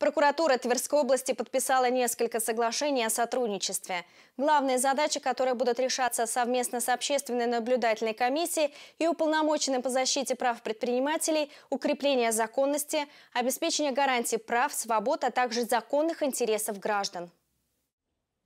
Прокуратура Тверской области подписала несколько соглашений о сотрудничестве. Главные задачи, которые будут решаться совместно с общественной наблюдательной комиссией и уполномоченным по защите прав предпринимателей, укрепление законности, обеспечение гарантий прав, свобод, а также законных интересов граждан.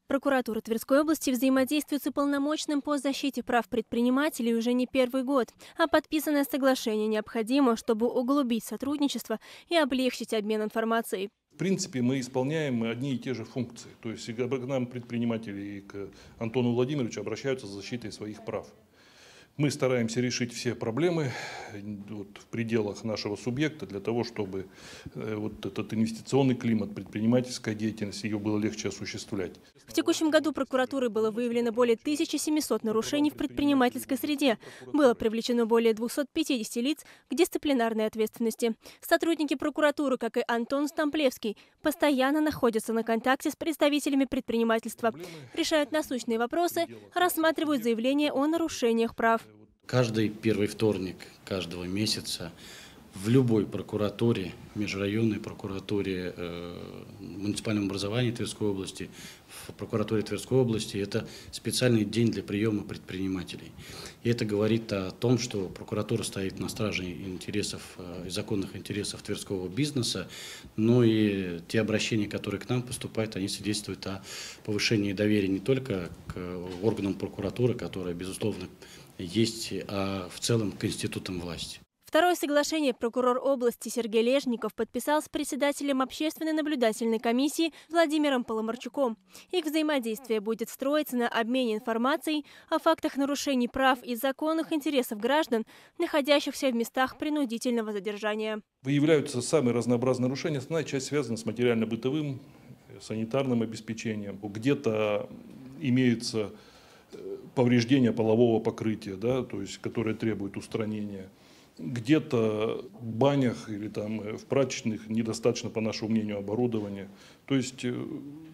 Прокуратура Тверской области взаимодействует с уполномоченным по защите прав предпринимателей уже не первый год, а подписанное соглашение необходимо, чтобы углубить сотрудничество и облегчить обмен информацией. В принципе, мы исполняем одни и те же функции. То есть к нам предприниматели и к Антону Владимировичу обращаются за защитой своих прав. Мы стараемся решить все проблемы вот, в пределах нашего субъекта для того, чтобы э, вот этот инвестиционный климат, предпринимательская деятельность, ее было легче осуществлять. В текущем году прокуратурой было выявлено более 1700 нарушений в предпринимательской среде. Было привлечено более 250 лиц к дисциплинарной ответственности. Сотрудники прокуратуры, как и Антон Стамплевский, постоянно находятся на контакте с представителями предпринимательства, решают насущные вопросы, рассматривают заявления о нарушениях прав. Каждый первый вторник каждого месяца в любой прокуратуре, межрайонной прокуратуре, э, муниципальном образовании Тверской области, в прокуратуре Тверской области, это специальный день для приема предпринимателей. И это говорит о том, что прокуратура стоит на страже интересов, э, законных интересов тверского бизнеса, но и те обращения, которые к нам поступают, они свидетельствуют о повышении доверия не только к органам прокуратуры, которые, безусловно, есть а в целом к институтам власти. Второе соглашение прокурор области Сергей Лежников подписал с председателем общественной наблюдательной комиссии Владимиром Поломарчуком. Их взаимодействие будет строиться на обмене информацией о фактах нарушений прав и законных интересов граждан, находящихся в местах принудительного задержания. Выявляются самые разнообразные нарушения. Основная часть связана с материально-бытовым, санитарным обеспечением. Где-то имеются повреждения полового покрытия, да, то есть, которые требуют устранения. Где-то в банях или там э, в прачечных недостаточно, по нашему мнению, оборудования. То есть э,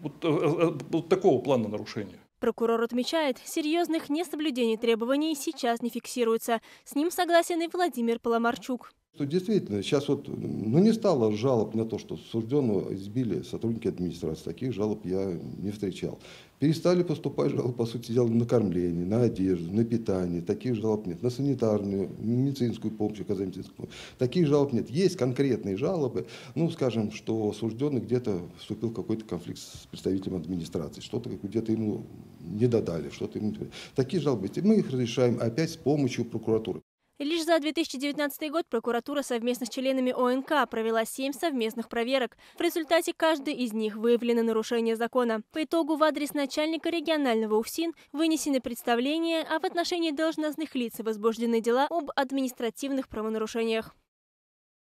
вот, э, вот такого плана нарушения. Прокурор отмечает, серьезных несоблюдений требований сейчас не фиксируется. С ним согласен и Владимир Поломарчук. Что действительно, сейчас вот, ну не стало жалоб на то, что сужденного избили сотрудники администрации. Таких жалоб я не встречал. Перестали поступать жалобы, по сути дела, на кормление, на одежду, на питание. Таких жалоб нет. На санитарную, медицинскую помощь, оказание. Таких жалоб нет. Есть конкретные жалобы, ну, скажем, что осужденный где-то вступил в какой-то конфликт с представителем администрации, что-то где-то ему не додали, что-то ему... Такие жалобы. Мы их разрешаем опять с помощью прокуратуры. Лишь за 2019 год прокуратура совместно с членами ОНК провела семь совместных проверок. В результате каждой из них выявлены нарушения закона. По итогу в адрес начальника регионального УФСИН вынесены представления, а в отношении должностных лиц возбуждены дела об административных правонарушениях.